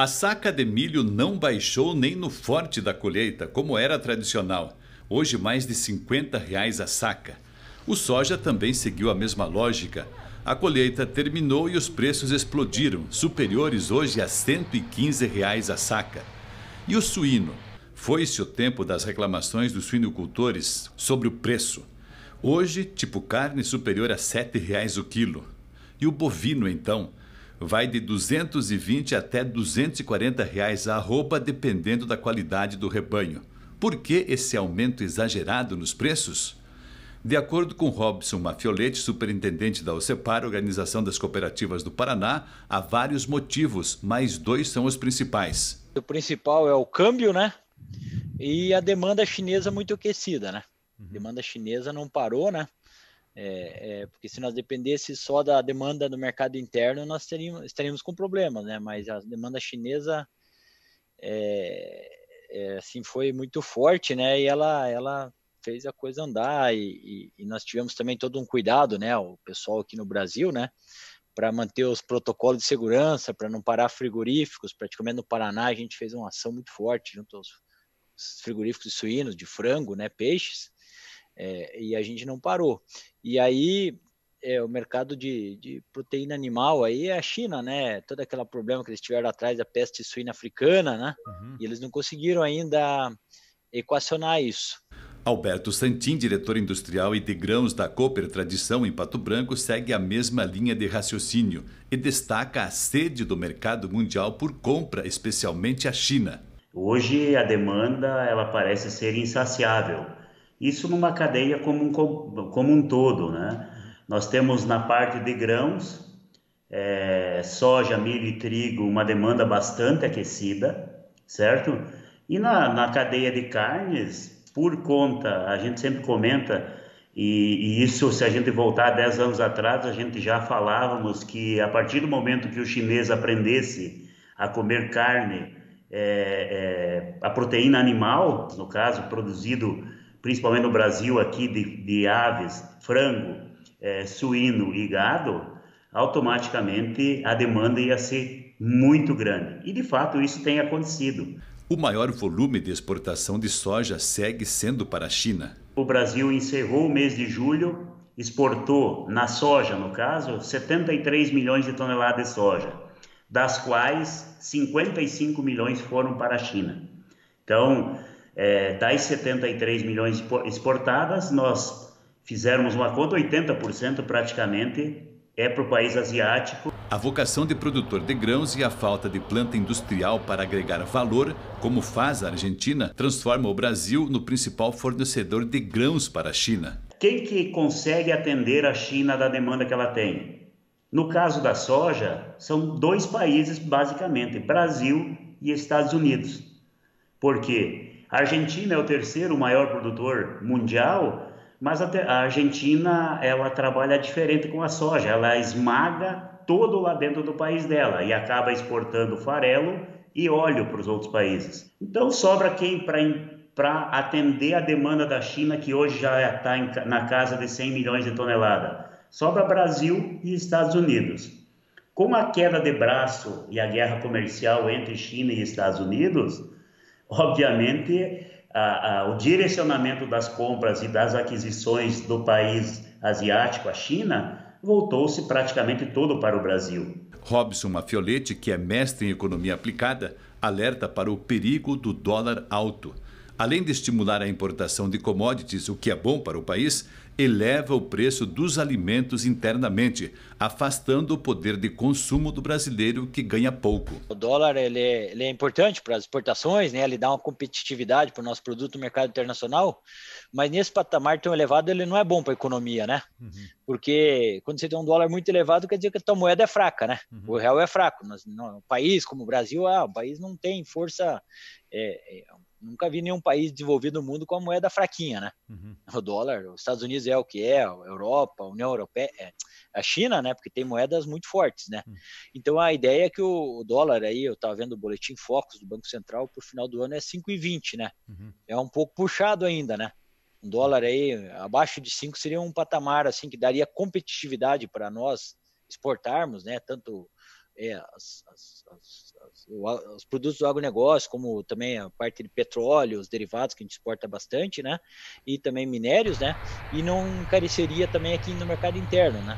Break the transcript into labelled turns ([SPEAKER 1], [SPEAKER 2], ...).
[SPEAKER 1] A saca de milho não baixou nem no forte da colheita, como era tradicional. Hoje mais de 50 reais a saca. O soja também seguiu a mesma lógica. A colheita terminou e os preços explodiram, superiores hoje a 115 reais a saca. E o suíno? Foi-se o tempo das reclamações dos suinocultores sobre o preço. Hoje, tipo carne superior a 7 reais o quilo. E o bovino, então? Vai de 220 até 240 reais a arroba, dependendo da qualidade do rebanho. Por que esse aumento exagerado nos preços? De acordo com Robson Mafiolete, superintendente da OCEPAR, Organização das Cooperativas do Paraná, há vários motivos, mas dois são os principais.
[SPEAKER 2] O principal é o câmbio, né? E a demanda chinesa muito aquecida, né? A uhum. demanda chinesa não parou, né? É, é, porque se nós dependesse só da demanda do mercado interno, nós teríamos, estaríamos com problemas, né? Mas a demanda chinesa é, é, assim foi muito forte, né? E ela, ela fez a coisa andar e, e, e, nós tivemos também todo um cuidado, né? O pessoal aqui no Brasil, né? Para manter os protocolos de segurança, para não parar frigoríficos. Praticamente no Paraná a gente fez uma ação muito forte junto aos frigoríficos de suínos, de frango, né? Peixes é, e a gente não parou. E aí é, o mercado de, de, proteína animal aí é a China, né? Todo aquele problema que eles tiveram atrás da peste suína africana, né? Uhum. E eles não conseguiram ainda equacionar isso.
[SPEAKER 1] Alberto Santin, diretor industrial e de grãos da Cooper Tradição em Pato Branco, segue a mesma linha de raciocínio e destaca a sede do mercado mundial por compra, especialmente a China.
[SPEAKER 3] Hoje a demanda ela parece ser insaciável isso numa cadeia como um, como um todo, né? Nós temos na parte de grãos, é, soja, milho e trigo, uma demanda bastante aquecida, certo? E na, na cadeia de carnes, por conta, a gente sempre comenta, e, e, isso, se a gente voltar 10 anos atrás, a gente já falávamos que a partir do momento que o chinês aprendesse a comer carne, é, é, a proteína animal, no caso, produzido principalmente no Brasil aqui de, de aves, frango, é, suíno e gado, automaticamente a demanda ia ser muito grande. E de fato isso tem acontecido.
[SPEAKER 1] O maior volume de exportação de soja segue sendo para a China.
[SPEAKER 3] O Brasil encerrou o mês de julho, exportou na soja, no caso, 73 milhões de toneladas de soja, das quais 55 milhões foram para a China. Então, é, das 73 milhões exportadas, nós fizemos uma conta, 80% praticamente é para o país asiático.
[SPEAKER 1] A vocação de produtor de grãos e a falta de planta industrial para agregar valor, como faz a Argentina, transforma o Brasil no principal fornecedor de grãos para a China.
[SPEAKER 3] Quem que consegue atender a China da demanda que ela tem? No caso da soja, são dois países basicamente, Brasil e Estados Unidos. Por quê? A Argentina é o terceiro maior produtor mundial, mas a Argentina ela trabalha diferente com a soja, ela esmaga todo lá dentro do país dela e acaba exportando farelo e óleo para os outros países. Então sobra quem para atender a demanda da China, que hoje já está na casa de 100 milhões de toneladas. Sobra Brasil e Estados Unidos. Com a queda de braço e a guerra comercial entre China e Estados Unidos, obviamente, a, a, o direcionamento das compras e das aquisições do país asiático, a China, voltou-se praticamente todo para o Brasil.
[SPEAKER 1] Robson Mafiolete, que é mestre em economia aplicada, alerta para o perigo do dólar alto. Além de estimular a importação de commodities, o que é bom para o país, eleva o preço dos alimentos internamente, afastando o poder de consumo do brasileiro que ganha pouco.
[SPEAKER 2] O dólar ele é, ele é importante para as exportações, né? ele dá uma competitividade para o nosso produto no mercado internacional, mas nesse patamar tão elevado ele não é bom para a economia, né? Uhum. Porque quando você tem um dólar muito elevado, quer dizer que a tua moeda é fraca, né? Uhum. O real é fraco. No, país como o Brasil, ah, o país não tem força é, é, nunca vi nenhum país desenvolvido no mundo com a moeda fraquinha, né? Uhum. O dólar, os Estados Unidos é o que é, a Europa, a União Europeia, é, a China, né? Porque tem moedas muito fortes, né? Uhum. Então a ideia é que o, dólar aí, eu estava vendo o boletim Focus do Banco Central, para o final do ano é 5,20, né? Uhum. É um pouco puxado ainda, né? Um dólar aí abaixo de 5 seria um patamar assim que daria competitividade para nós exportarmos, né? Tanto é, as, as, as, os produtos do agronegócio, como também a parte de petróleo, os derivados que a gente exporta bastante, né? E também minérios, né? E não encareceria também aqui no mercado interno, né?